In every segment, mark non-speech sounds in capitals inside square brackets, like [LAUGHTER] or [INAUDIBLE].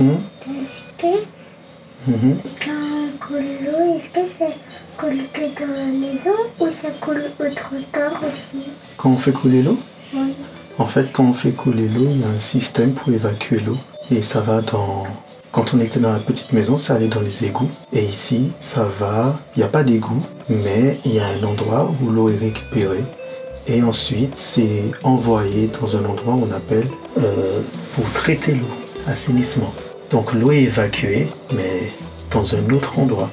Hmm Est-ce que quand on coule l'eau, est-ce que ça coule que dans la maison ou ça coule autre part aussi Quand on fait couler l'eau, Oui. en fait, quand on fait couler l'eau, il y a un système pour évacuer l'eau. Et ça va dans. Quand on était dans la petite maison, ça allait dans les égouts. Et ici, ça va. Il n'y a pas d'égout, mais il y a un endroit où l'eau est récupérée. Et ensuite, c'est envoyé dans un endroit où on appelle euh, pour traiter l'eau, assainissement. Donc l'eau est évacuée, mais dans un autre endroit.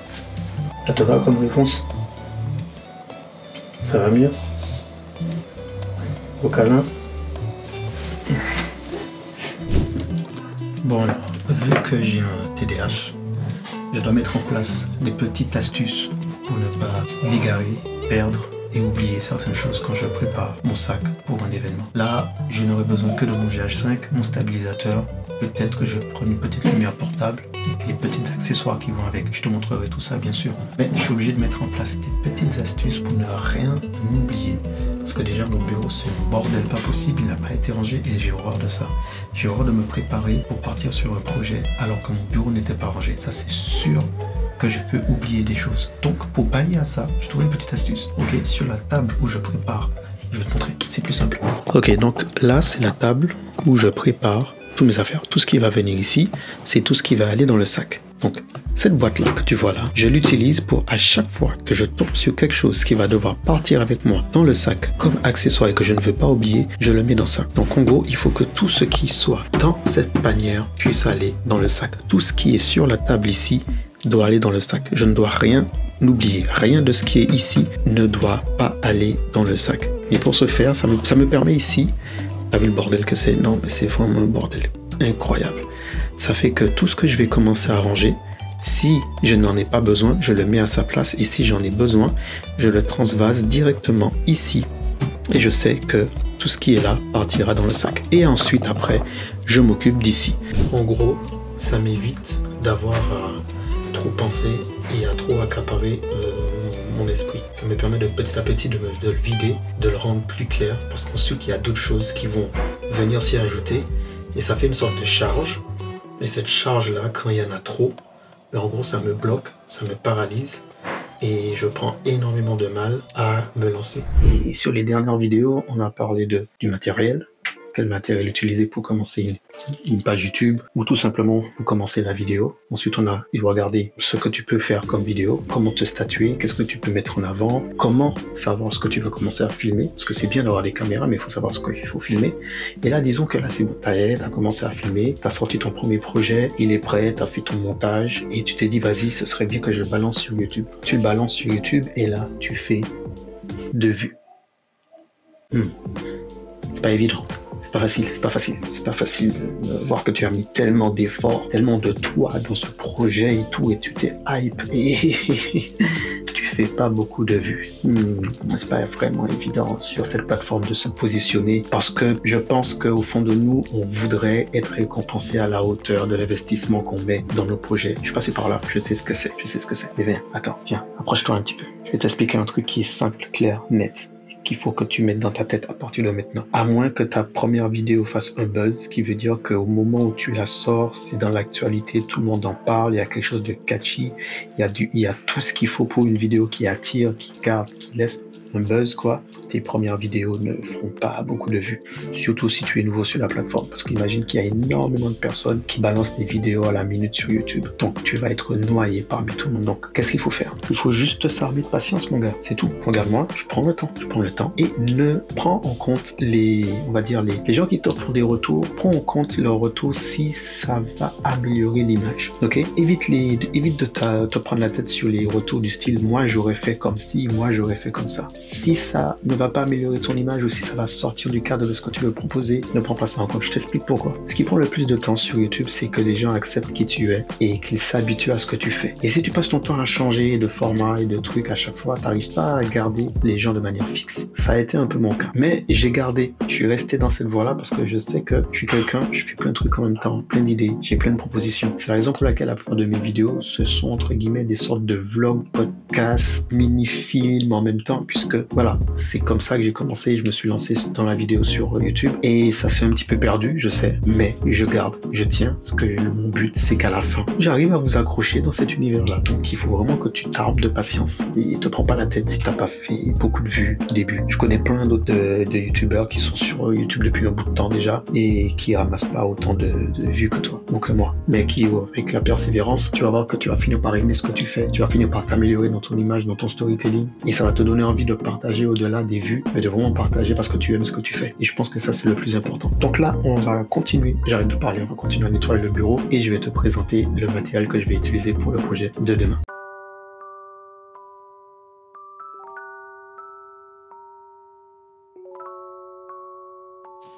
Ça te va comme réponse? Ça va mieux? Au câlin? Bon alors, vu que j'ai un TDAH, je dois mettre en place des petites astuces pour ne pas m'égarer, perdre et oublier certaines choses quand je prépare mon sac pour un événement. Là, je n'aurai besoin que de mon GH5, mon stabilisateur, peut-être que je prends une petite lumière portable et les petits accessoires qui vont avec. Je te montrerai tout ça bien sûr. Mais je suis obligé de mettre en place des petites astuces pour ne rien oublier. Parce que déjà mon bureau c'est un bordel pas possible, il n'a pas été rangé et j'ai horreur de ça. J'ai horreur de me préparer pour partir sur un projet alors que mon bureau n'était pas rangé. Ça c'est sûr que je peux oublier des choses. Donc pour pallier à ça, je trouve une petite astuce. Ok, sur la table où je prépare, je vais te montrer, c'est plus simple. Ok, donc là c'est la table où je prépare toutes mes affaires. Tout ce qui va venir ici, c'est tout ce qui va aller dans le sac. Donc, cette boîte-là que tu vois là, je l'utilise pour à chaque fois que je tombe sur quelque chose qui va devoir partir avec moi dans le sac comme accessoire et que je ne veux pas oublier, je le mets dans ça. Donc, en gros, il faut que tout ce qui soit dans cette panière puisse aller dans le sac. Tout ce qui est sur la table ici doit aller dans le sac. Je ne dois rien oublier. Rien de ce qui est ici ne doit pas aller dans le sac. Et pour ce faire, ça me, ça me permet ici T'as vu le bordel que c'est Non, mais c'est vraiment un bordel incroyable. Ça fait que tout ce que je vais commencer à ranger, si je n'en ai pas besoin, je le mets à sa place. Et si j'en ai besoin, je le transvase directement ici. Et je sais que tout ce qui est là partira dans le sac. Et ensuite, après, je m'occupe d'ici. En gros, ça m'évite d'avoir à trop penser et à trop accaparer euh, esprit. Ça me permet de petit à petit de, le vider, de le rendre plus clair, parce qu'ensuite il y a d'autres choses qui vont venir s'y ajouter, et ça fait une sorte de charge. Et cette charge-là, quand il y en a trop, ben, en gros ça me bloque, ça me paralyse, et je prends énormément de mal à me lancer. Et sur les dernières vidéos, on a parlé de, du matériel, quel matériel utiliser pour commencer une, page YouTube ou tout simplement pour commencer la vidéo. Ensuite, on a, il faut regarder ce que tu peux faire comme vidéo, comment te statuer, qu'est-ce que tu peux mettre en avant, comment savoir ce que tu veux commencer à filmer, parce que c'est bien d'avoir des caméras, mais il faut savoir ce qu'il faut filmer. Et là, disons que là, c'est bon, t'as t'as commencé à filmer, t'as sorti ton premier projet, il est prêt, t'as fait ton montage, et tu t'es dit, vas-y, ce serait bien que je le balance sur YouTube. Tu le balances sur YouTube, et là, tu fais deux vues. Hmm. C'est pas évident. C'est pas facile, c'est pas facile, c'est pas facile de voir que tu as mis tellement d'efforts, tellement de toi dans ce projet et tout, et tu t'es hype et [LAUGHS] tu fais pas beaucoup de vues. Hmm, c'est pas vraiment évident sur cette plateforme de se positionner parce que je pense qu'au fond de nous, on voudrait être récompensé à la hauteur de l'investissement qu'on met dans nos projets. Je suis passé par là, je sais ce que c'est, je sais ce que c'est. Mais viens, attends, viens, approche-toi un petit peu. Je vais t'expliquer un truc qui est simple, clair, net qu'il faut que tu mettes dans ta tête à partir de maintenant. À moins que ta première vidéo fasse un buzz, qui veut dire qu'au moment où tu la sors, c'est dans l'actualité, tout le monde en parle, il y a quelque chose de catchy, il y a, du, il y a tout ce qu'il faut pour une vidéo qui attire, qui garde, qui laisse un buzz, quoi. Tes premières vidéos ne feront pas beaucoup de vues, surtout si tu es nouveau sur la plateforme, parce qu'imagine qu'il y a énormément de personnes qui balancent des vidéos à la minute sur YouTube. Donc tu vas être noyé parmi tout le monde. Donc qu'est-ce qu'il faut faire? Il faut juste s'armer de patience, mon gars. C'est tout. Regarde-moi, je prends le temps, je prends le temps et ne prends en compte les, on va dire les, les gens qui t'offrent des retours. Prends en compte leurs retours si ça va améliorer l'image. Ok? Évite les, évite de te prendre la tête sur les retours du style moi j'aurais fait comme ci, moi j'aurais fait comme ça. Si ça ne va pas améliorer ton image ou si ça va sortir du cadre de ce que tu veux proposer, ne prends pas ça en compte. Je t'explique pourquoi. Ce qui prend le plus de temps sur YouTube, c'est que les gens acceptent qui tu es et qu'ils s'habituent à ce que tu fais. Et si tu passes ton temps à changer de format et de trucs à chaque fois, t'arrives pas à garder les gens de manière fixe. Ça a été un peu mon cas. Mais j'ai gardé, je suis resté dans cette voie-là parce que je sais que je suis quelqu'un, je fais plein de trucs en même temps, plein d'idées, j'ai plein de propositions. C'est la raison pour laquelle la plupart de mes vidéos, ce sont entre guillemets des sortes de vlogs, podcasts, mini-films en même temps, puisque que voilà, c'est comme ça que j'ai commencé. Je me suis lancé dans la vidéo sur YouTube et ça s'est un petit peu perdu, je sais, mais je garde, je tiens. Parce que mon but, c'est qu'à la fin, j'arrive à vous accrocher dans cet univers-là. Donc il faut vraiment que tu t'armes de patience et te prends pas la tête si t'as pas fait beaucoup de vues au début. Je connais plein d'autres de, de youtubeurs qui sont sur YouTube depuis un bout de temps déjà et qui ramassent pas autant de, de vues que toi ou que moi, mais qui avec la persévérance, tu vas voir que tu vas finir par aimer ce que tu fais, tu vas finir par t'améliorer dans ton image, dans ton storytelling et ça va te donner envie de partager au-delà des vues, mais de vraiment partager parce que tu aimes ce que tu fais. Et je pense que ça c'est le plus important. Donc là, on va continuer. J'arrête de parler, on va continuer à nettoyer le bureau et je vais te présenter le matériel que je vais utiliser pour le projet de demain.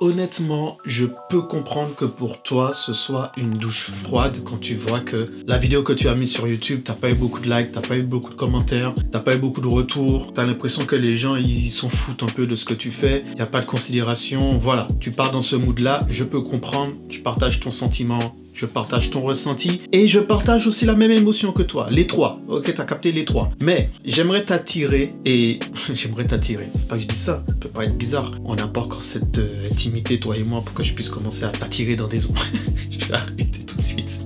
Honnêtement, je peux comprendre que pour toi, ce soit une douche froide quand tu vois que la vidéo que tu as mise sur YouTube, t'as pas eu beaucoup de likes, t'as pas eu beaucoup de commentaires, t'as pas eu beaucoup de retours, t'as l'impression que les gens, ils s'en foutent un peu de ce que tu fais, y a pas de considération, voilà. Tu pars dans ce mood-là, je peux comprendre, tu partages ton sentiment, je partage ton ressenti et je partage aussi la même émotion que toi. Les trois. Ok, t'as capté les trois. Mais j'aimerais t'attirer et [LAUGHS] j'aimerais t'attirer. Pas que je dis ça, ça peut pas être bizarre. On n'a pas encore cette euh, intimité, toi et moi, pour que je puisse commencer à t'attirer dans des ombres. [LAUGHS] je vais arrêter tout de suite.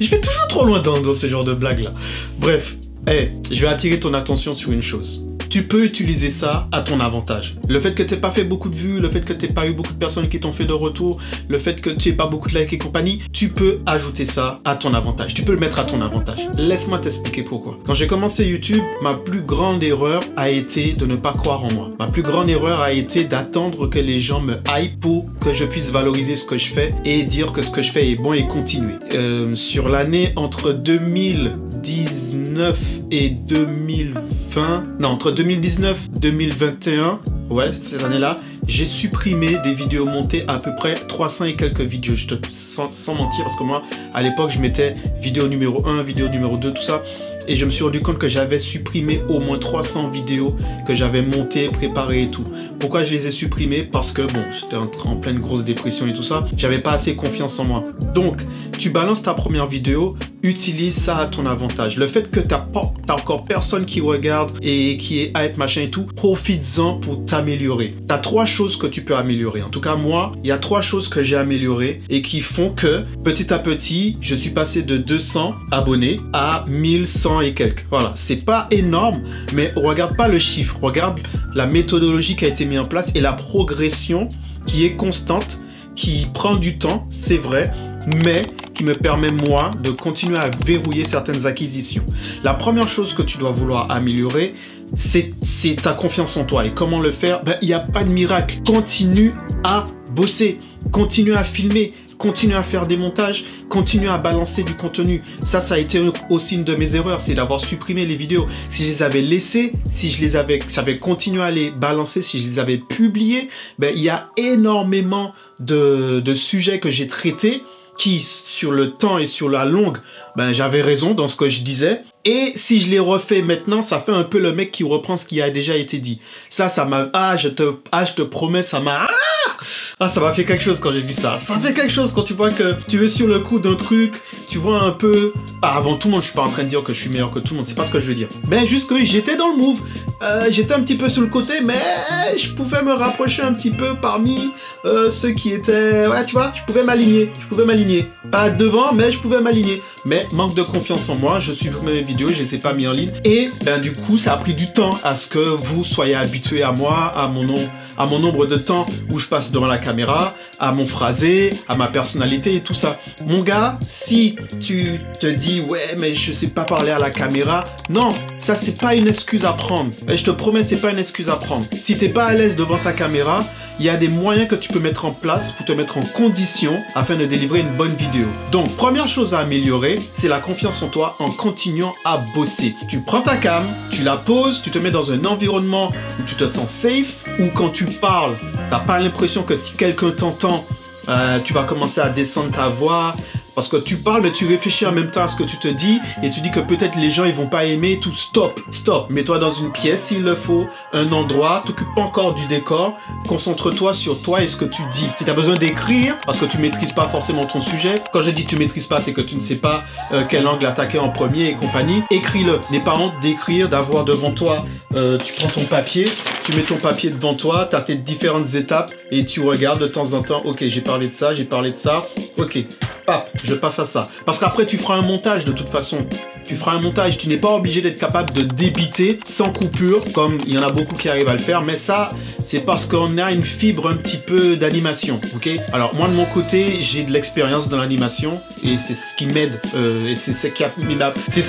Je vais toujours trop loin dans, ce genre de blague là. Bref, hey, je vais attirer ton attention sur une chose tu peux utiliser ça à ton avantage. Le fait que tu n'aies pas fait beaucoup de vues, le fait que tu n'aies pas eu beaucoup de personnes qui t'ont fait de retour, le fait que tu n'aies pas beaucoup de likes et compagnie, tu peux ajouter ça à ton avantage. Tu peux le mettre à ton avantage. Laisse-moi t'expliquer pourquoi. Quand j'ai commencé YouTube, ma plus grande erreur a été de ne pas croire en moi. Ma plus grande erreur a été d'attendre que les gens me hype pour que je puisse valoriser ce que je fais et dire que ce que je fais est bon et continuer. Euh, sur l'année entre 2019 et 2020, non, entre 2019-2021, ouais, cette année-là, j'ai supprimé des vidéos montées à peu près 300 et quelques vidéos, je te, sans, sans mentir, parce que moi, à l'époque, je mettais vidéo numéro 1, vidéo numéro 2, tout ça et je me suis rendu compte que j'avais supprimé au moins 300 vidéos que j'avais montées, préparées et tout. Pourquoi je les ai supprimées? Parce que bon, j'étais en, pleine grosse dépression et tout ça, j'avais pas assez confiance en moi. Donc, tu balances ta première vidéo, utilise ça à ton avantage. Le fait que tu n'as encore personne qui regarde et qui est hype, machin et tout, profites-en pour t'améliorer. Tu as trois choses que tu peux améliorer. En tout cas, moi, il y a trois choses que j'ai améliorées et qui font que petit à petit, je suis passé de 200 abonnés à 1100 et quelques. Voilà, c'est pas énorme, mais regarde pas le chiffre, regarde la méthodologie qui a été mise en place et la progression qui est constante, qui prend du temps, c'est vrai, mais qui me permet moi de continuer à verrouiller certaines acquisitions. La première chose que tu dois vouloir améliorer, c'est ta confiance en toi. Et comment le faire? Ben, Il n'y a pas de miracle. Continue à bosser, continue à filmer, continue à faire des montages, continue à balancer du contenu. Ça, ça a été aussi une de mes erreurs, c'est d'avoir supprimé les vidéos. Si je les avais laissées, si je les avais, j'avais continué à les balancer, si je les avais publiées, ben, il y a énormément de, de sujets que j'ai traités qui, sur le temps et sur la longue, ben, j'avais raison dans ce que je disais. Et si je les refais maintenant, ça fait un peu le mec qui reprend ce qui a déjà été dit. Ça, ça m'a... Ah, je te, ah, je te promets, ça m'a... Ah ah, ça m'a fait quelque chose quand j'ai vu ça. Ça fait quelque chose quand tu vois que tu es sur le coup d'un truc, tu vois un peu. Ah, avant tout le monde, je suis pas en train de dire que je suis meilleur que tout le monde, c'est pas ce que je veux dire. Mais juste que j'étais dans le move. Euh, j'étais un petit peu sur le côté, mais je pouvais me rapprocher un petit peu parmi euh, ceux qui étaient. Ouais, tu vois, je pouvais m'aligner. Je pouvais m'aligner. Pas devant, mais je pouvais m'aligner. Mais manque de confiance en moi, je suis mes vidéos, je les ai pas mis en ligne. Et ben, du coup, ça a pris du temps à ce que vous soyez habitués à moi, à mon nom, à mon nombre de temps où je passe devant la caméra, à mon phrasé, à ma personnalité et tout ça. Mon gars, si tu te dis ouais mais je sais pas parler à la caméra, non, ça c'est pas une excuse à prendre. Et je te promets c'est pas une excuse à prendre. Si t'es pas à l'aise devant ta caméra, il y a des moyens que tu peux mettre en place pour te mettre en condition afin de délivrer une bonne vidéo. Donc, première chose à améliorer, c'est la confiance en toi en continuant à bosser. Tu prends ta cam, tu la poses, tu te mets dans un environnement où tu te sens safe, où quand tu parles, t'as pas l'impression que si quelqu'un t'entend, euh, tu vas commencer à descendre ta voix, Parce que tu parles, mais tu réfléchis en même temps à ce que tu te dis et tu dis que peut-être les gens ils vont pas aimer. Tout stop, stop. Mets-toi dans une pièce s'il le faut, un endroit. T'occupe pas encore du décor. Concentre-toi sur toi et ce que tu dis. Si tu as besoin d'écrire parce que tu maîtrises pas forcément ton sujet. Quand je dis tu maîtrises pas, c'est que tu ne sais pas euh, quel angle attaquer en premier et compagnie. Écris-le. N'aie pas honte d'écrire, d'avoir devant toi. euh, tu prends ton papier, tu mets ton papier devant toi, tu as tes différentes étapes et tu regardes de temps en temps. Ok, j'ai parlé de ça, j'ai parlé de ça. Ok, pap, je passe à ça. Parce qu'après, tu feras un montage de toute façon. Tu feras un montage. Tu n'es pas obligé d'être capable de débiter sans coupure, comme il y en a beaucoup qui arrivent à le faire. Mais ça, c'est parce qu'on a une fibre un petit peu d'animation. Ok? Alors, moi, de mon côté, j'ai de l'expérience dans l'animation et c'est ce qui m'aide. euh, et c'est ce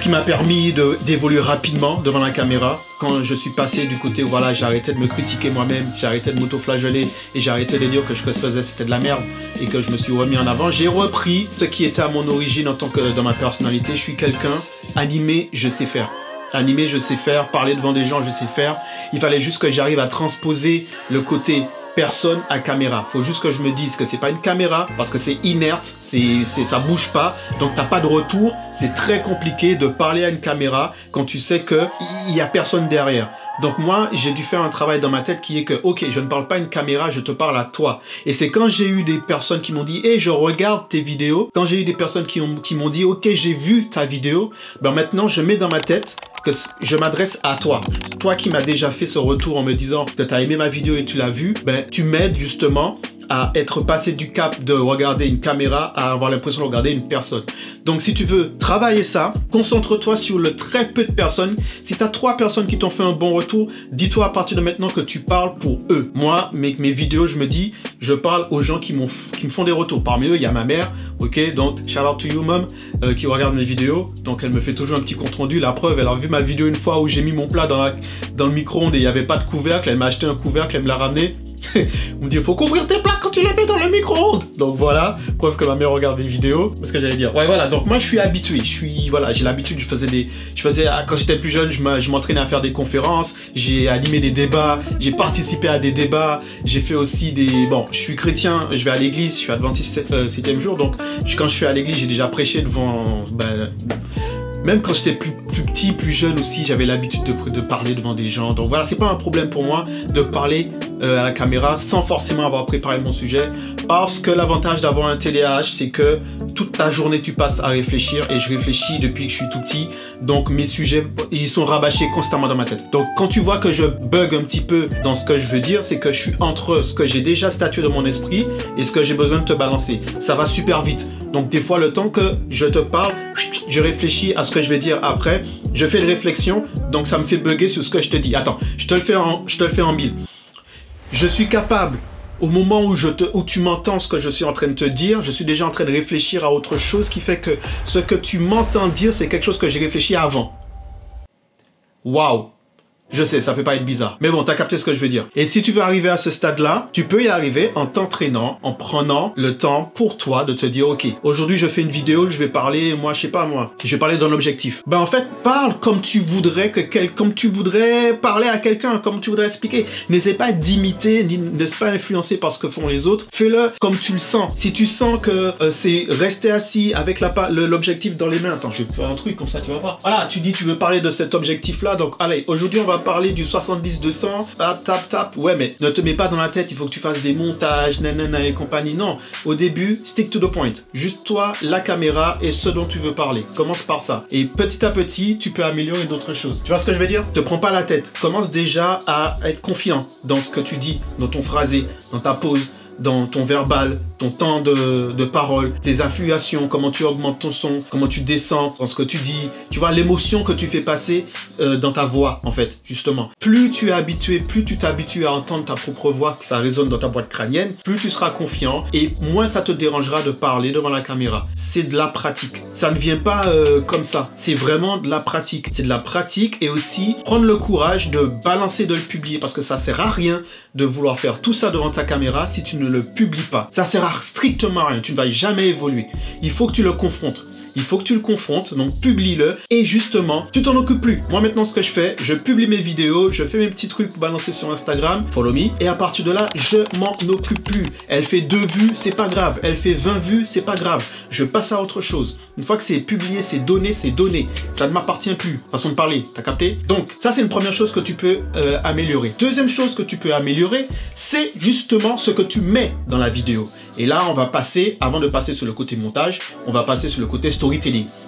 qui m'a- permis d'évoluer rapidement devant la caméra. Quand je suis passé du côté où voilà, j'ai arrêté de me critiquer moi-même, j'ai arrêté de m'auto-flageller et j'ai arrêté de dire que ce que je faisais c'était de la merde et que je me suis remis en avant, j'ai repris ce qui à mon origine en tant que dans ma personnalité. Je suis quelqu'un animé, je sais faire. Animé, je sais faire. Parler devant des gens, je sais faire. Il fallait juste que j'arrive à transposer le côté personne à caméra. Faut juste que je me dise que c'est pas une caméra parce que c'est inerte, c'est, c'est, ça bouge pas, donc t'as pas de retour. C'est très compliqué de parler à une caméra quand tu sais que il y a personne derrière. Donc moi, j'ai dû faire un travail dans ma tête qui est que, ok, je ne parle pas à une caméra, je te parle à toi. Et c'est quand j'ai eu des personnes qui m'ont dit, hé, je regarde tes vidéos, quand j'ai eu des personnes qui, ont, qui m'ont dit, ok, j'ai vu ta vidéo, ben maintenant je mets dans ma tête que je m'adresse à toi. Toi qui m'as déjà fait ce retour en me disant que tu as aimé ma vidéo et tu l'as vue, ben tu m'aides justement à être passé du cap de regarder une caméra à avoir l'impression de regarder une personne. Donc si tu veux travailler ça, concentre-toi sur le très peu de personnes. Si tu as trois personnes qui t'ont fait un bon retour, dis-toi à partir de maintenant que tu parles pour eux. Moi, mes, mes vidéos, je me dis, je parle aux gens qui, qui me font des retours. Parmi eux, il y a ma mère, ok? Donc, shout out to you, mom, euh, qui regarde mes vidéos. Donc, elle me fait toujours un petit compte rendu. La preuve, elle a vu ma vidéo une fois où j'ai mis mon plat dans, dans le micro-ondes et il n'y avait pas de couvercle. Elle m'a acheté un couvercle, elle me l'a ramené. [LAUGHS] On me dit, faut couvrir tes plats quand tu les mets dans le micro-ondes. Donc voilà, preuve que ma mère regarde mes vidéos. C'est ce que j'allais dire. Ouais, voilà. Donc moi, je suis habitué. Je suis, voilà, j'ai l'habitude. Je faisais des, je faisais, quand j'étais plus jeune, je m'entraînais à faire des conférences. J'ai animé des débats. J'ai participé à des débats. J'ai fait aussi des, bon, je suis chrétien. Je vais à l'église. Je suis adventiste euh, septième jour. Donc quand je suis à l'église, j'ai déjà prêché devant, ben, même quand j'étais plus, petit, plus jeune aussi, j'avais l'habitude de, de parler devant des gens. Donc voilà, c'est pas un problème pour moi de parler euh, à la caméra sans forcément avoir préparé mon sujet. Parce que l'avantage d'avoir un TDAH, c'est que toute ta journée tu passes à réfléchir et je réfléchis depuis que je suis tout petit. Donc mes sujets, ils sont rabâchés constamment dans ma tête. Donc quand tu vois que je bug un petit peu dans ce que je veux dire, c'est que je suis entre ce que j'ai déjà statué dans mon esprit et ce que j'ai besoin de te balancer. Ça va super vite. Donc des fois, le temps que je te parle, je réfléchis à ce que je vais dire après. Je fais une réflexion, donc ça me fait bugger sur ce que je te dis. Attends, je te le fais en, je te le fais en mille. Je suis capable, au moment où, je te, où tu m'entends ce que je suis en train de te dire, je suis déjà en train de réfléchir à autre chose qui fait que ce que tu m'entends dire, c'est quelque chose que j'ai réfléchi avant. Waouh je sais, ça peut pas être bizarre. Mais bon, t'as capté ce que je veux dire. Et si tu veux arriver à ce stade-là, tu peux y arriver en t'entraînant, en prenant le temps pour toi de te dire, ok, aujourd'hui je fais une vidéo, je vais parler, moi, je sais pas moi, je vais parler d'un objectif. Ben en fait, parle comme tu voudrais que quel, comme tu voudrais parler à quelqu'un, comme tu voudrais expliquer. N'essaie pas d'imiter, ni ne pas influencer par ce que font les autres. Fais-le comme tu le sens. Si tu sens que euh, c'est rester assis avec pa- le- l'objectif dans les mains, attends, je vais faire un truc comme ça, tu vas pas. Voilà, tu dis tu veux parler de cet objectif-là, donc allez, aujourd'hui on va parler du 70-200, tap, tap, tap. Ouais, mais ne te mets pas dans la tête, il faut que tu fasses des montages, nanana et compagnie. Non, au début, stick to the point. Juste toi, la caméra et ce dont tu veux parler. Commence par ça. Et petit à petit, tu peux améliorer d'autres choses. Tu vois ce que je veux dire? Te prends pas la tête. Commence déjà à être confiant dans ce que tu dis, dans ton phrasé, dans ta pose dans ton verbal, ton temps de, de parole, tes affluations, comment tu augmentes ton son, comment tu descends dans ce que tu dis. Tu vois l'émotion que tu fais passer euh, dans ta voix, en fait, justement. Plus tu es habitué, plus tu t'habitues à entendre ta propre voix, que ça résonne dans ta boîte crânienne, plus tu seras confiant et moins ça te dérangera de parler devant la caméra. C'est de la pratique. Ça ne vient pas euh, comme ça. C'est vraiment de la pratique. C'est de la pratique et aussi prendre le courage de balancer, de le publier parce que ça sert à rien de vouloir faire tout ça devant ta caméra si tu ne le publies pas. Ça sert à strictement rien. Tu ne vas jamais évoluer. Il faut que tu le confrontes. Il faut que tu le confrontes, donc publie-le et justement, tu t'en occupes plus. Moi maintenant, ce que je fais, je publie mes vidéos, je fais mes petits trucs pour balancer sur Instagram, follow me, et à partir de là, je m'en occupe plus. Elle fait deux vues, c'est pas grave. Elle fait 20 vues, c'est pas grave. Je passe à autre chose. Une fois que c'est publié, c'est donné, c'est donné. Ça ne m'appartient plus. Façon de parler, t'as capté? Donc, ça c'est une première chose que tu peux euh, améliorer. Deuxième chose que tu peux améliorer, c'est justement ce que tu mets dans la vidéo. Et là, on va passer, avant de passer sur le côté montage, on va passer sur le côté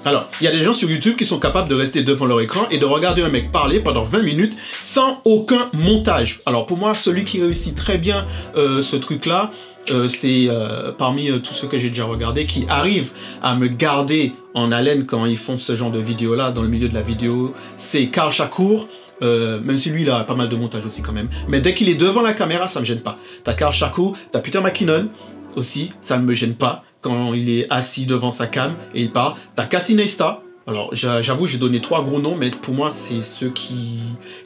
Alors, il y a des gens sur YouTube qui sont capables de rester devant leur écran et de regarder un mec parler pendant 20 minutes sans aucun montage. Alors, pour moi, celui qui réussit très bien euh, ce truc-là, euh, c'est euh, parmi tous ceux que j'ai déjà regardé qui arrivent à me garder en haleine quand ils font ce genre de vidéo-là dans le milieu de la vidéo. C'est Karl Shakur. même si lui, il a pas mal de montage aussi quand même. Mais dès qu'il est devant la caméra, ça me gêne pas. T'as Karl Shakur, t'as Peter McKinnon, aussi, ça ne me gêne pas quand il est assis devant sa cam et il parle. T'as Cassie Neistat, alors j'avoue, j'ai donné trois gros noms, mais pour moi, c'est ceux qui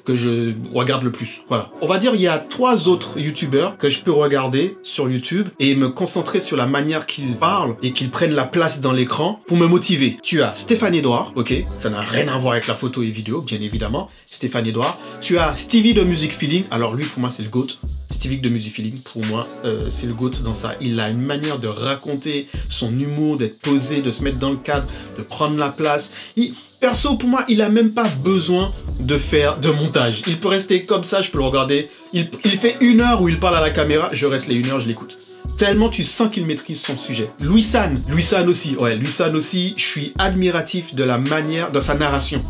que je regarde le plus. Voilà. On va dire il y a trois autres youtubeurs que je peux regarder sur YouTube et me concentrer sur la manière qu'ils parlent et qu'ils prennent la place dans l'écran pour me motiver. Tu as Stéphane Edouard, ok, ça n'a rien à voir avec la photo et vidéo, bien évidemment. Stéphane Edouard. Tu as Stevie de Music Feeling. Alors lui, pour moi, c'est le GOAT. Stevie de Music Feeling, pour moi, euh, c'est le GOAT dans ça. Il a une manière de raconter son humour, d'être posé, de se mettre dans le cadre, de prendre la place. perso, pour moi, il a même pas besoin de faire de montage. Il peut rester comme ça, je peux le regarder. Il, fait une heure où il parle à la caméra, je reste les une heure, je l'écoute. Tellement tu sens qu'il maîtrise son sujet. Louis San, Louis San aussi, ouais, Louis aussi, je suis admiratif de la manière, de sa narration.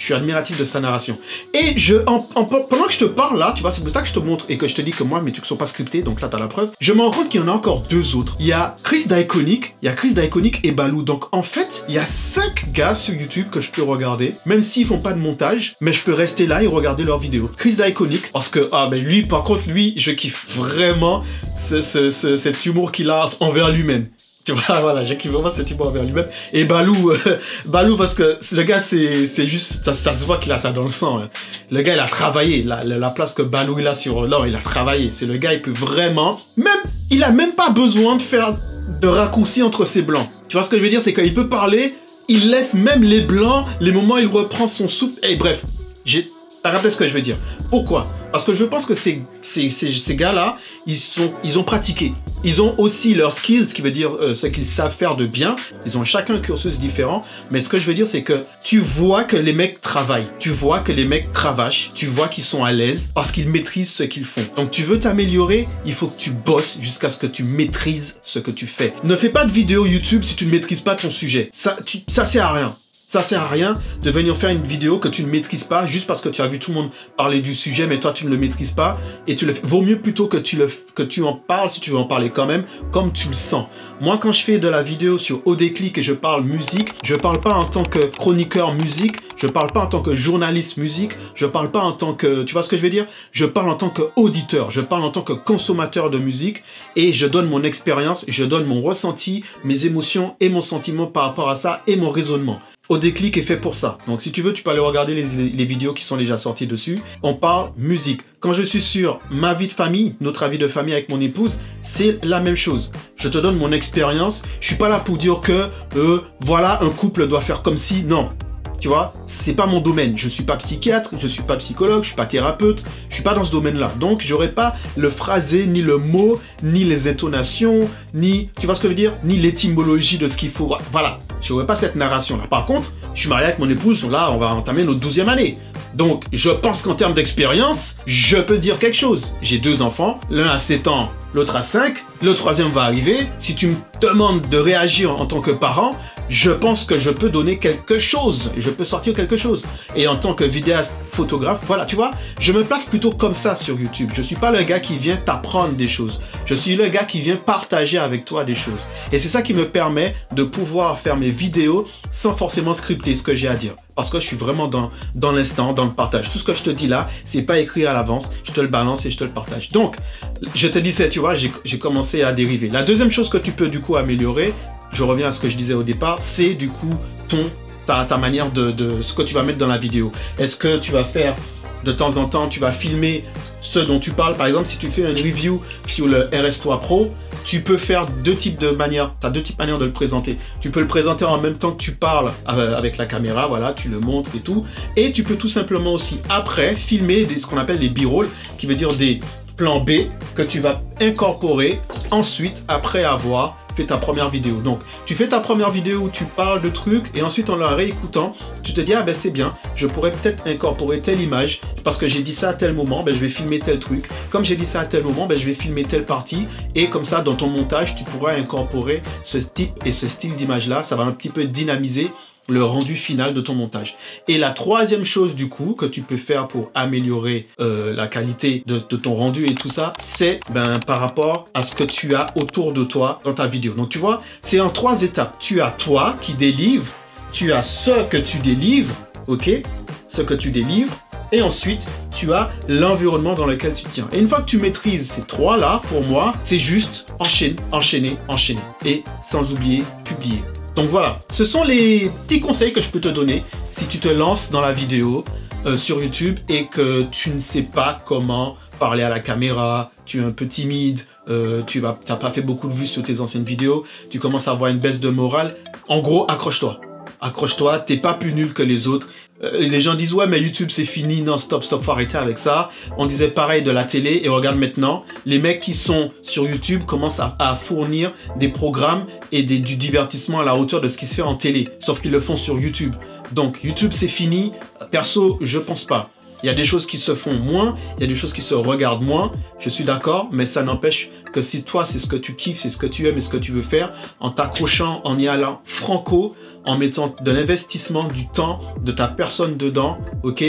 Je suis admiratif de sa narration. Et je, pendant que je te parle là, tu vois, c'est pour ça que je te montre et que je te dis que moi, mes trucs sont pas scriptés, donc là, tu as la preuve. Je m'en rends compte qu'il y en a encore deux autres. Il y a Chris Daikonic, il y a Chris Daikonic et Balou. Donc en fait, il y a cinq gars sur YouTube que je peux regarder, même s'ils font pas de montage, mais je peux rester là et regarder leurs vidéos. Chris Daikonic, parce que, ah ben lui, par contre, lui, je kiffe vraiment cet humour qu'il a envers lui-même. Tu vois, [LAUGHS] voilà, j'ai vraiment cet humour envers lui-même. Et Balou, euh, [LAUGHS] Balou, parce que le gars, c'est juste, ça, se voit qu'il a ça dans le sang. Hein. Le gars, il a travaillé. La, la, place que Balou, il a sur l'or, il a travaillé. C'est le gars, il peut vraiment, même, il a même pas besoin de faire de raccourcis entre ses blancs. Tu vois ce que je veux dire, c'est qu'il peut parler, il laisse même les blancs, les moments où il reprend son souffle. Et bref, j'ai, t'as rappelé ce que je veux dire. Pourquoi? Parce que je pense que ces, ces, ces, gars-là, ils, sont, ils ont pratiqué. Ils ont aussi leurs skills, ce qui veut dire euh, ce qu'ils savent faire de bien. Ils ont chacun un cursus différent. Mais ce que je veux dire, c'est que tu vois que les mecs travaillent. Tu vois que les mecs cravachent. Tu vois qu'ils sont à l'aise parce qu'ils maîtrisent ce qu'ils font. Donc tu veux t'améliorer, il faut que tu bosses jusqu'à ce que tu maîtrises ce que tu fais. Ne fais pas de vidéo YouTube si tu ne maîtrises pas ton sujet. Ça, tu, ça sert à rien. Ça sert à rien de venir faire une vidéo que tu ne maîtrises pas juste parce que tu as vu tout le monde parler du sujet, mais toi tu ne le maîtrises pas et tu le fais. Vaut mieux plutôt que tu, le, que tu en parles si tu veux en parler quand même, comme tu le sens. Moi, quand je fais de la vidéo sur Au déclic et je parle musique, je parle pas en tant que chroniqueur musique, je parle pas en tant que journaliste musique, je parle pas en tant que, tu vois ce que je veux dire? Je parle en tant qu'auditeur, je parle en tant que consommateur de musique et je donne mon expérience, je donne mon ressenti, mes émotions et mon sentiment par rapport à ça et mon raisonnement au déclic est fait pour ça. Donc si tu veux, tu peux aller regarder les, vidéos qui sont déjà sorties dessus. On parle musique. Quand je suis sur ma vie de famille, notre vie de famille avec mon épouse, c'est la même chose. Je te donne mon expérience. Je suis pas là pour dire que euh, voilà un couple doit faire comme si. Non, tu vois, c'est pas mon domaine. Je suis pas psychiatre, je suis pas psychologue, je suis pas thérapeute, je suis pas dans ce domaine-là. Donc, j'aurais pas le phrasé, ni le mot, ni les intonations, ni, tu vois ce que je veux dire, ni l'étymologie de ce qu'il faut. Voilà, j'aurais pas cette narration-là. Par contre, je suis marié avec mon épouse, là, on va entamer notre douzième année. Donc, je pense qu'en termes d'expérience, je peux dire quelque chose. J'ai deux enfants, l'un a 7 ans, l'autre a 5, le troisième va arriver. Si tu me demandes de réagir en tant que parent, je pense que je peux donner quelque chose, je peux sortir quelque chose. Et en tant que vidéaste, photographe, voilà, tu vois, je me place plutôt comme ça sur YouTube. Je suis pas le gars qui vient t'apprendre des choses. Je suis le gars qui vient partager avec toi des choses. Et c'est ça qui me permet de pouvoir faire mes vidéos sans forcément scripter ce que j'ai à dire. Parce que je suis vraiment dans, l'instant, dans le partage. Tout ce que je te dis là, c'est pas écrit à l'avance. Je te le balance et je te le partage. Donc, je te disais, tu vois, j'ai commencé à dériver. La deuxième chose que tu peux du coup améliorer, je reviens à ce que je disais au départ, c'est du coup ton, ta, ta manière de, ce que tu vas mettre dans la vidéo. Est-ce que tu vas faire De temps en temps, tu vas filmer ce dont tu parles? Par exemple, si tu fais une review sur le RS3 Pro, tu peux faire deux types de manières. Tu as deux types de manières de le présenter. Tu peux le présenter en même temps que tu parles euh, avec la caméra, voilà, tu le montres et tout. Et tu peux tout simplement aussi, après, filmer ce qu'on appelle des b-rolls, qui veut dire des plans B que tu vas incorporer ensuite après avoir ta première vidéo. Donc, tu fais ta première vidéo où tu parles de trucs et ensuite en la réécoutant, tu te dis, ah ben c'est bien, je pourrais peut-être incorporer telle image parce que j'ai dit ça à tel moment, ben je vais filmer tel truc. Comme j'ai dit ça à tel moment, ben je vais filmer telle partie et comme ça, dans ton montage, tu pourras incorporer ce type et ce style d'image là. Ça va un petit peu dynamiser le rendu final de ton montage. Et la troisième chose du coup que tu peux faire pour améliorer euh, la qualité de, ton rendu et tout ça, c'est ben, par rapport à ce que tu as autour de toi dans ta vidéo. Donc tu vois, c'est en trois étapes. Tu as toi qui délivre, tu as ce que tu délivres, ok Ce que tu délivres, et ensuite tu as l'environnement dans lequel tu tiens. Et une fois que tu maîtrises ces trois là, pour moi, c'est juste enchaîner, enchaîner, enchaîner. Et sans oublier, publier. Donc voilà, ce sont les petits conseils que je peux te donner si tu te lances dans la vidéo euh, sur YouTube et que tu ne sais pas comment parler à la caméra, tu es un peu timide, euh, tu n'as pas fait beaucoup de vues sur tes anciennes vidéos, tu commences à avoir une baisse de morale. En gros, accroche-toi accroche-toi, t'es pas plus nul que les autres. Euh, les gens disent ouais mais YouTube c'est fini, non stop stop, faut arrêter avec ça. On disait pareil de la télé et regarde maintenant, les mecs qui sont sur YouTube commencent à, fournir des programmes et du divertissement à la hauteur de ce qui se fait en télé, sauf qu'ils le font sur YouTube. Donc YouTube c'est fini, perso je pense pas. Il y a des choses qui se font moins, il y a des choses qui se regardent moins, je suis d'accord, mais ça n'empêche que si toi c'est ce que tu kiffes, c'est ce que tu aimes et ce que tu veux faire, en t'accrochant, en y allant franco, en mettant de l'investissement, du temps, de ta personne dedans, ok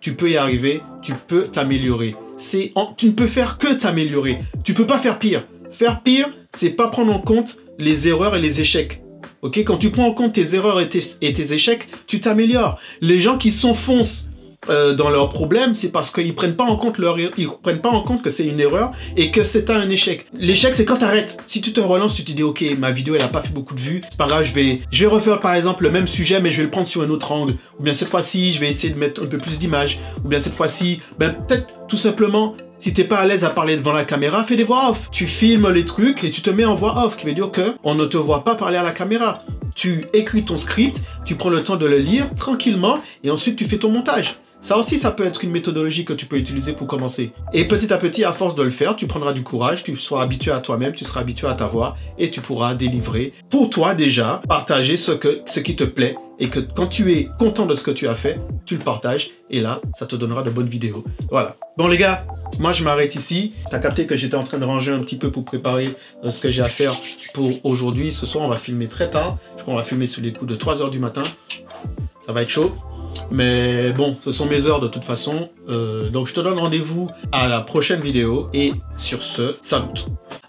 Tu peux y arriver, tu peux t'améliorer. C'est, tu ne peux faire que t'améliorer. Tu peux pas faire pire. Faire pire, c'est pas prendre en compte les erreurs et les échecs. Ok Quand tu prends en compte tes erreurs et tes, et tes échecs, tu t'améliores. Les gens qui s'enfoncent euh, dans leurs problèmes, c'est parce qu'ils prennent pas en compte leur, ils prennent pas en compte que c'est une erreur et que c'est un échec. L'échec, c'est quand tu arrêtes. Si tu te relances, tu te dis, ok, ma vidéo, elle a pas fait beaucoup de vues, c'est pas grave, je vais, je vais refaire par exemple le même sujet, mais je vais le prendre sur un autre angle. Ou bien cette fois-ci, je vais essayer de mettre un peu plus d'images. Ou bien cette fois-ci, ben peut-être tout simplement si t'es pas à l'aise à parler devant la caméra, fais des voix off. Tu filmes les trucs et tu te mets en voix off, qui veut dire que on ne te voit pas parler à la caméra. Tu écris ton script, tu prends le temps de le lire tranquillement et ensuite tu fais ton montage. Ça aussi, ça peut être une méthodologie que tu peux utiliser pour commencer. Et petit à petit, à force de le faire, tu prendras du courage, tu seras habitué à toi-même, tu seras habitué à ta voix et tu pourras délivrer pour toi déjà, partager ce, qui te plaît et que quand tu es content de ce que tu as fait, tu le partages et là, ça te donnera de bonnes vidéos. Voilà. Bon les gars, moi je m'arrête ici. Tu as capté que j'étais en train de ranger un petit peu pour préparer euh, ce que j'ai à faire pour aujourd'hui. Ce soir, on va filmer très tard. Je crois qu'on va filmer sur les coups de 3h du matin. Ça va être chaud. Mais bon, ce sont mes heures de toute façon. Euh, donc je te donne rendez-vous à la prochaine vidéo. Et sur ce, salut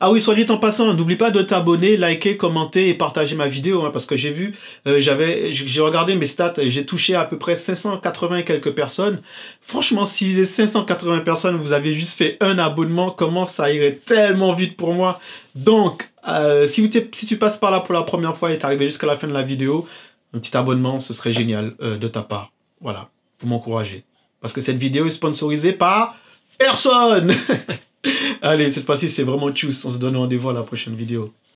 ah oui, soit dit en passant, n'oublie pas de t'abonner, liker, commenter et partager ma vidéo, hein, parce que j'ai vu, euh, j'ai regardé mes stats, j'ai touché à peu près 580 et quelques personnes. Franchement, si les 580 personnes, vous avez juste fait un abonnement, comment ça irait tellement vite pour moi? Donc, euh, si, si tu passes par là pour la première fois et t'es arrivé jusqu'à la fin de la vidéo, un petit abonnement, ce serait génial de ta part. Voilà, vous m'encouragez. Parce que cette vidéo est sponsorisée par personne [LAUGHS] Allez, cette fois-ci, c'est vraiment tchuss. On se donne rendez-vous à la prochaine vidéo.